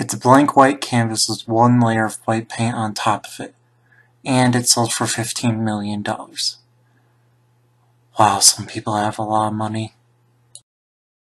It's a blank white canvas with one layer of white paint on top of it. And it sold for $15 million. Wow, some people have a lot of money.